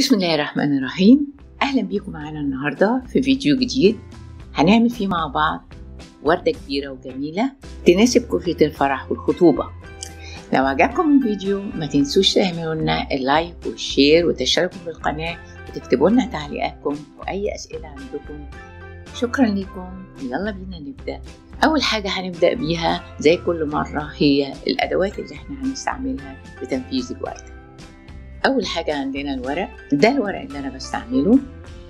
بسم الله الرحمن الرحيم. أهلا بيكم معانا النهاردة في فيديو جديد. هنعمل فيه مع بعض وردة كبيرة وجميلة تناسب كوشة الفرح والخطوبة. لو عجبكم الفيديو ما تنسوش تعملوا لنا ال like وال share وتشتركوا في القناة وتكتبوا لنا تعليقاتكم وأي أسئلة عندكم. شكرا لكم. يلا بينا نبدأ. أول حاجة هنبدأ بيها زي كل مرة هي الأدوات اللي إحنا هنستعملها لتنفيذ الوردة أول حاجة عندنا الورق ده الورق اللي أنا بستعمله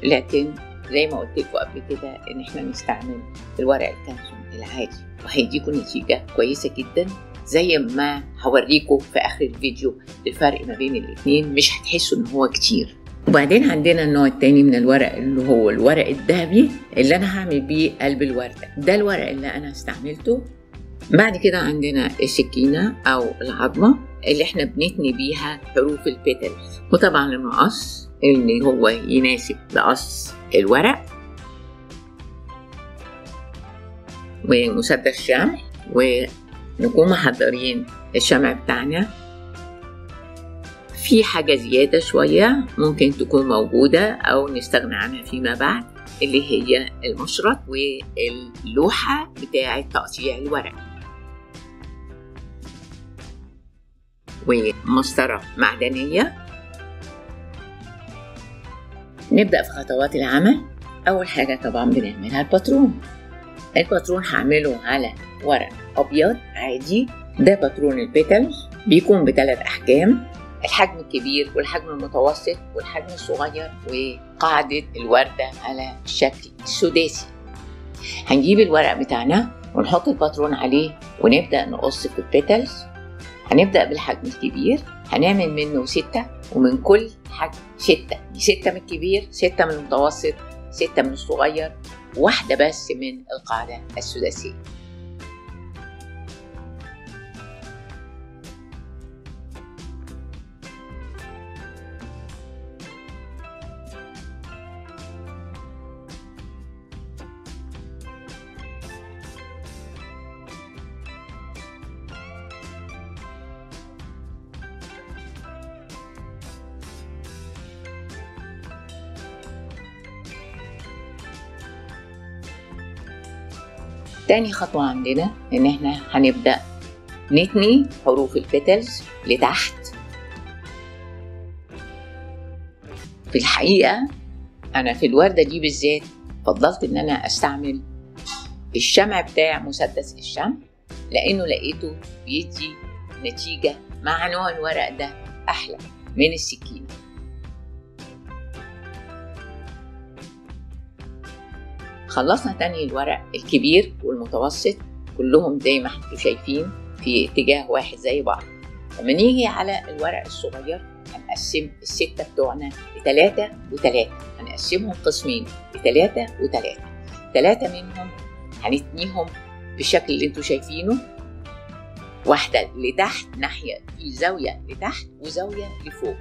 لكن زي ما قلت لكم قبل كده إن إحنا نستعمل الورق الكانسون العادي وهيديكم نتيجة كويسة جدا زي ما هوريكم في آخر الفيديو الفرق ما بين الاتنين مش هتحسوا إن هو كتير. وبعدين عندنا النوع التاني من الورق اللي هو الورق الذهبي اللي أنا هعمل بيه قلب الوردة. ده الورق اللي أنا استعملته بعد كده عندنا السكينة أو العظمة اللي إحنا بنتني بيها حروف البيتلز وطبعا المقص اللي هو يناسب لقص الورق. ومسدس شمع. ونكون محضرين الشمع بتاعنا. في حاجة زيادة شوية ممكن تكون موجودة أو نستغنى عنها فيما بعد اللي هي المشرط واللوحة بتاعة تقطيع الورق. ومسطرة معدنية. نبدأ في خطوات العمل. أول حاجة طبعا بنعملها الباترون. الباترون هعمله على ورق أبيض عادي. ده باترون ال petals بيكون بثلاث أحجام. الحجم الكبير والحجم المتوسط والحجم الصغير وقاعدة الوردة على الشكل السداسي هنجيب الورق بتاعنا ونحط الباترون عليه ونبدأ نقص في البيتلز. هنبدأ بالحجم الكبير هنعمل منه ستة ومن كل حجم ستة. ستة من الكبير ستة من المتوسط ستة من الصغير واحدة بس من القاعدة السداسية. تاني خطوة عندنا إن إحنا هنبدأ نتني حروف البيتلز لتحت. في الحقيقة أنا في الوردة دي بالذات فضلت إن أنا أستعمل الشمع بتاع مسدس الشمع لأنه لقيته بيدي نتيجة مع نوع الورق ده أحلى من السكينة. خلصنا تاني الورق الكبير والمتوسط كلهم زي ما أنتم شايفين في اتجاه واحد زي بعض. لما نيجي على الورق الصغير هنقسم الستة بتوعنا لتلاتة وتلاتة. هنقسمهم قسمين لتلاتة وتلاتة. تلاتة منهم هنتنيهم بالشكل اللي أنتم شايفينه. واحدة لتحت ناحية في زاوية لتحت وزاوية لفوق.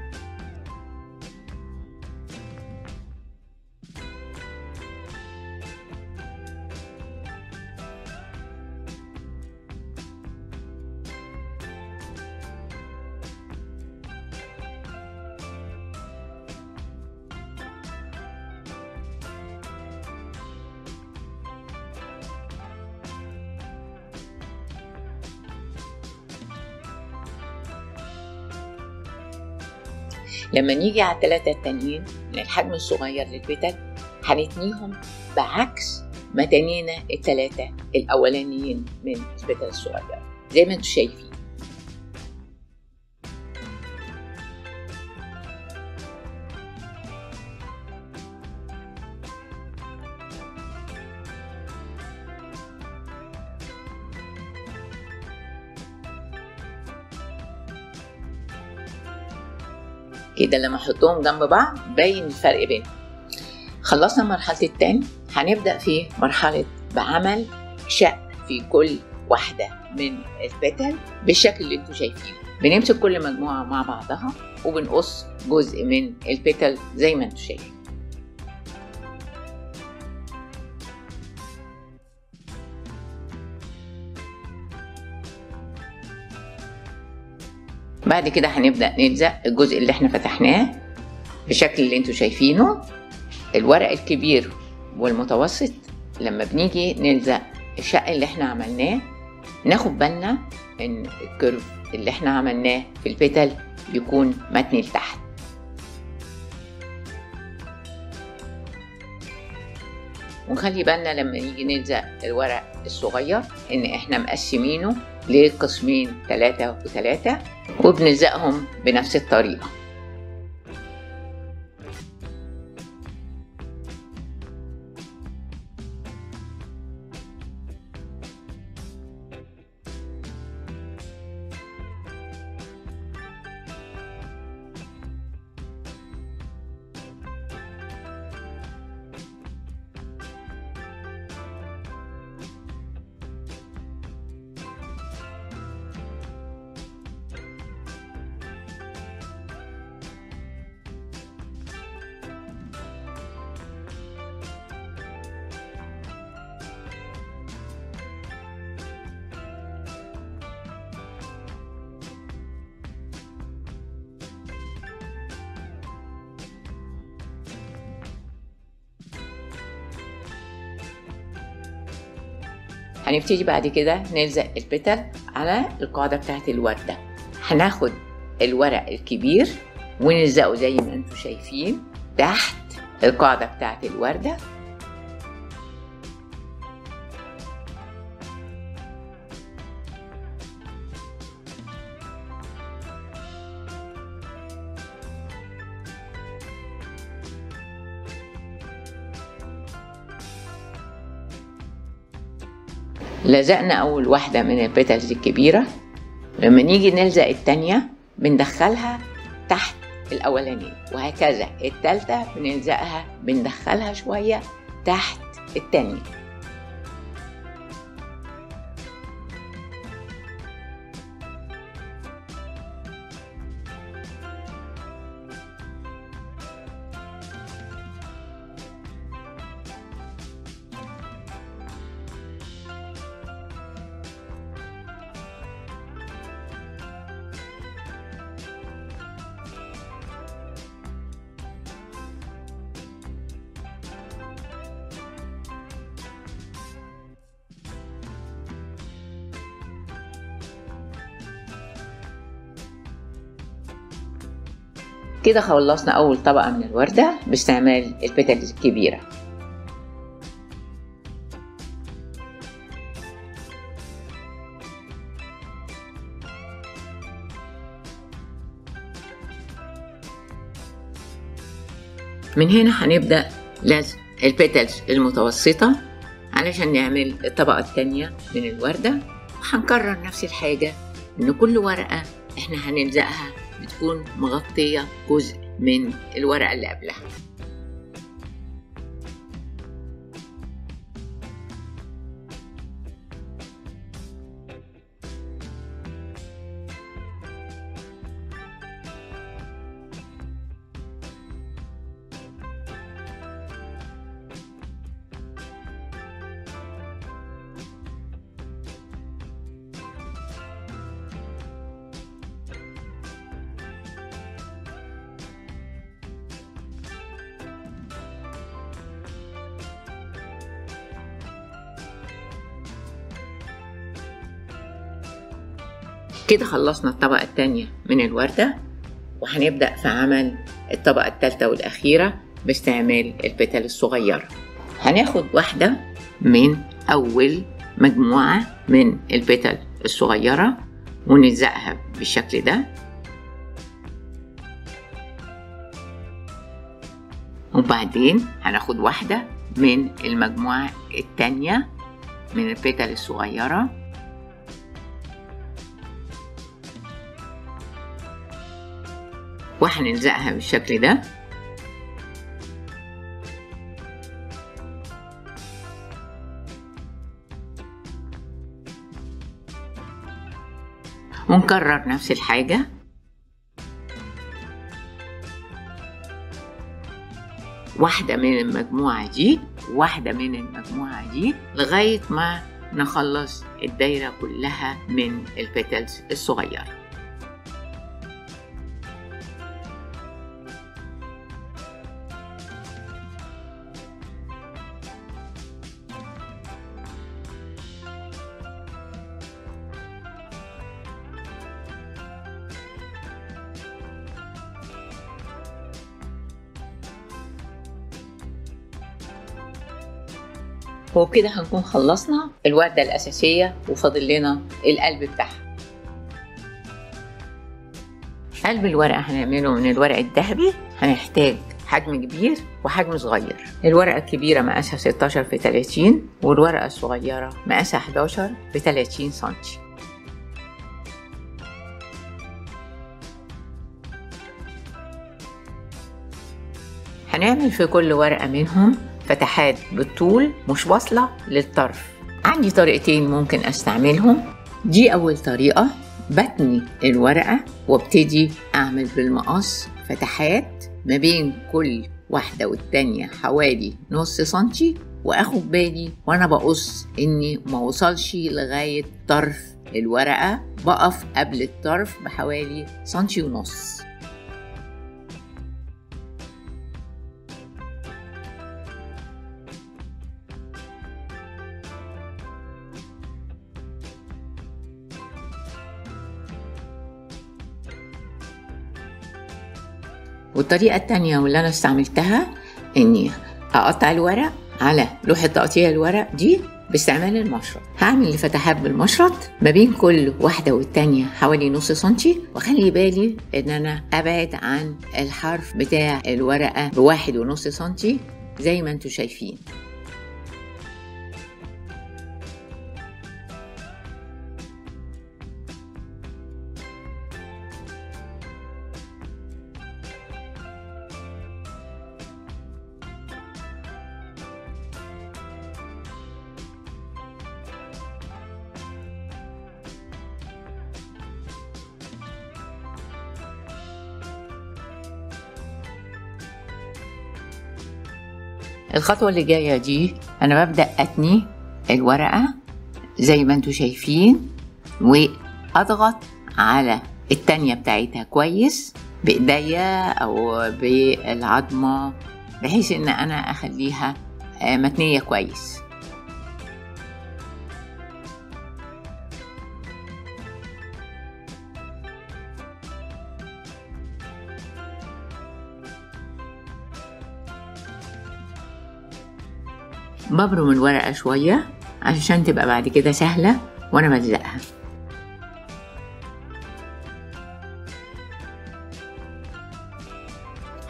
لما نيجي على الثلاثة التانيين من الحجم الصغير للبتل هنتنيهم بعكس ما تنينا الثلاثة الأولانيين من البتل الصغير زي ما أنتم شايفين. كده لما احطهم جنب بعض باين الفرق بينهم. خلصنا مرحلة التاني هنبدأ في مرحلة بعمل شق في كل واحدة من البتل بالشكل اللي أنتوا شايفينه. بنمسك كل مجموعة مع بعضها وبنقص جزء من البتل زي ما أنتوا شايفين. بعد كده هنبدأ نلزق الجزء اللي إحنا فتحناه بالشكل اللي أنتوا شايفينه. الورق الكبير والمتوسط لما بنيجي نلزق الشق اللي إحنا عملناه ناخد بالنا ان الكيرف اللي إحنا عملناه في البتل يكون متني لتحت. ونخلي بالنا لما نيجي نلزق الورق الصغير إن إحنا مقسمينه لقسمين ثلاثة وثلاثة وبنلزقهم بنفس الطريقة. هنبتدي بعد كده نلزق البتل على القاعدة بتاعت الوردة. هناخد الورق الكبير ونلزقه زي ما أنتم شايفين تحت القاعدة بتاعت الوردة. لزقنا أول واحدة من البيتلز الكبيرة. لما نيجي نلزق التانية بندخلها تحت الأولانية وهكذا. التالتة بنلزقها بندخلها شوية تحت التانية. كده خلصنا أول طبقة من الوردة باستعمال البتلز الكبيرة. من هنا هنبدأ لزق البتلز المتوسطة علشان نعمل الطبقة التانية من الوردة. وهنكرر نفس الحاجة إن كل ورقة إحنا هنلزقها بتكون مغطية جزء من الورقة اللي قبلها. كده خلصنا الطبقة التانية من الوردة وهنبدأ في عمل الطبقة التالتة والأخيرة باستعمال البتل الصغيرة هناخد واحدة من أول مجموعة من البتل الصغيرة ونلزقها بالشكل ده. وبعدين هناخد واحدة من المجموعة التانية من البتل الصغيرة وهنلزقها بالشكل ده. ونكرر نفس الحاجة. واحدة من المجموعة دي واحدة من المجموعة دي لغاية ما نخلص الدايرة كلها من البيتلز الصغيرة وبكده هنكون خلصنا الوردة الأساسية وفاضل لنا القلب بتاعها. قلب الورقة هنعمله من الورق الذهبي هنحتاج حجم كبير وحجم صغير. الورقة الكبيرة مقاسها 16 في 30 والورقة الصغيرة مقاسها 11 في 30 سنتي. هنعمل في كل ورقة منهم فتحات بالطول مش واصلة للطرف. عندي طريقتين ممكن أستعملهم. دي أول طريقة بتني الورقة وابتدي أعمل بالمقص فتحات ما بين كل واحدة والتانية حوالي نص سنتي وأخد بالي وأنا بقص إني ما وصلش لغاية طرف الورقة بقف قبل الطرف بحوالي سنتي ونص. والطريقة التانية واللي أنا استعملتها إني أقطع الورق على لوحة تقطيع الورق دي باستعمال المشرط. هعمل فتحات بالمشرط ما بين كل واحدة والتانية حوالي نص سنتي وأخلي بالي إن أنا أبعد عن الحرف بتاع الورقة بواحد ونص سنتي زي ما أنتوا شايفين. الخطوة اللي جاية دي أنا ببدأ أتني الورقة زي ما أنتوا شايفين وأضغط على التانية بتاعتها كويس بإيديا أو بالعظمة بحيث إن أنا أخليها متنية كويس. ببرم الورقة شوية عشان تبقى بعد كده سهلة وأنا بلزقها.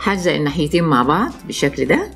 هلزق الناحيتين مع بعض بالشكل ده.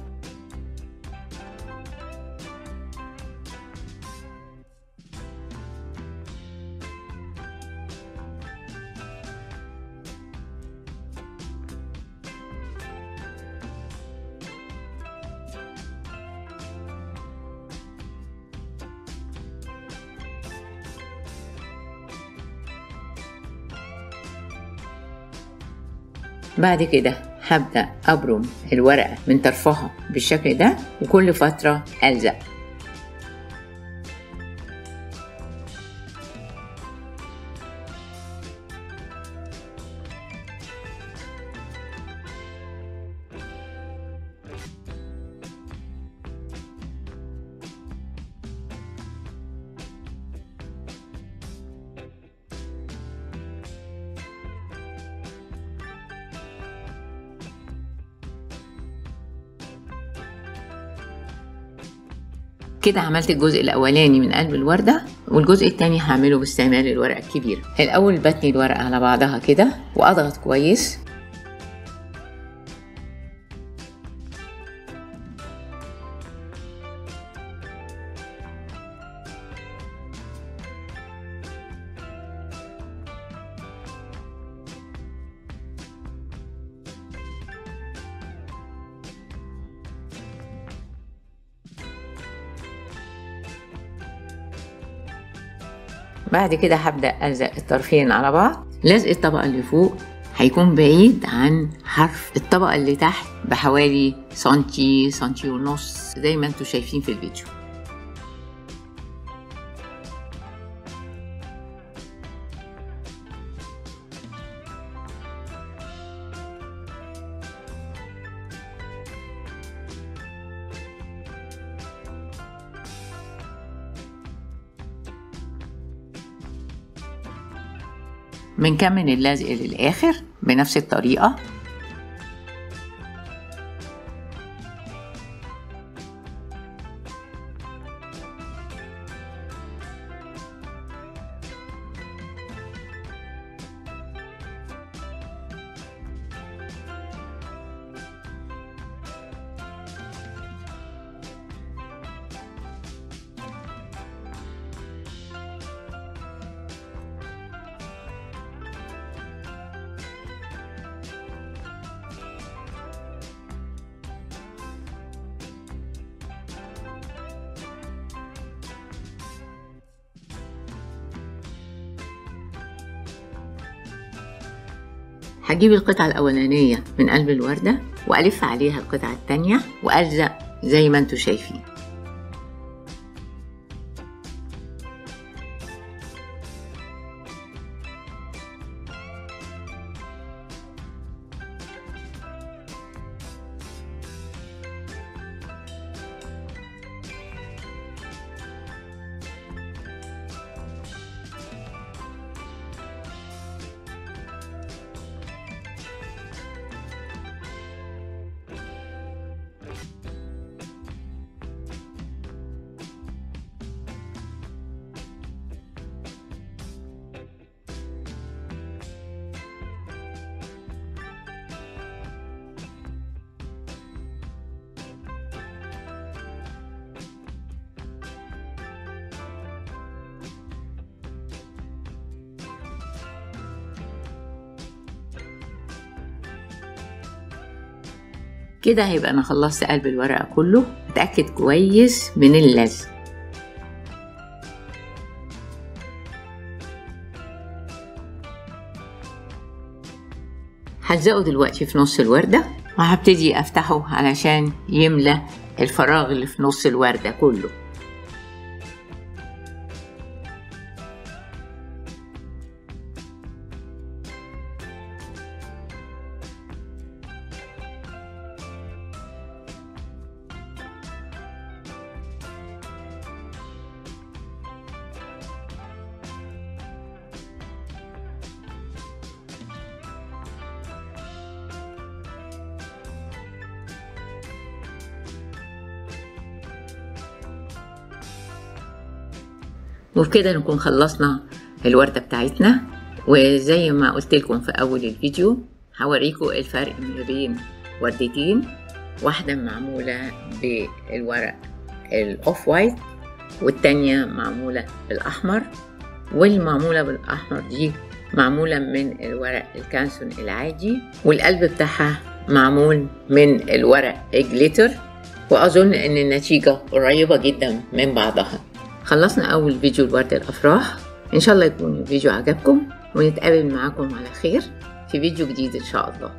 بعد كده هبدأ أبرم الورقة من طرفها بالشكل ده وكل فترة ألزق. كده عملت الجزء الأولاني من قلب الوردة والجزء التاني هعمله باستعمال الورقة الكبيرة. الأول بتني الورقة على بعضها كده وأضغط كويس. بعد كده هبدأ ألزق الطرفين على بعض. لزق الطبقة اللي فوق هيكون بعيد عن حرف الطبقة اللي تحت بحوالي سنتي سنتي ونص زي ما أنتوا شايفين في الفيديو. بنكمل اللزق للآخر بنفس الطريقة. هجيب القطعة الأولانية من قلب الوردة وألف عليها القطعة التانية وألزق زي ما أنتوا شايفين. كده هيبقى أنا خلصت قلب الورقة كله. اتأكد كويس من اللزق. هلزقه دلوقتي في نص الوردة. وهبتدي أفتحه علشان يملى الفراغ اللي في نص الوردة كله. وبكده نكون خلصنا الوردة بتاعتنا. وزي ما قلت لكم في أول الفيديو هوريكم الفرق ما بين وردتين. واحدة معمولة بالورق ال off white والتانية معمولة بالأحمر. والمعمولة بالأحمر دي معمولة من الورق ال Canson العادي والقلب بتاعها معمول من الورق ال glitter. وأظن إن النتيجة قريبة جدا من بعضها. خلصنا أول فيديو لورد الأفراح. إن شاء الله يكون الفيديو عجبكم ونتقابل معاكم على خير في فيديو جديد إن شاء الله.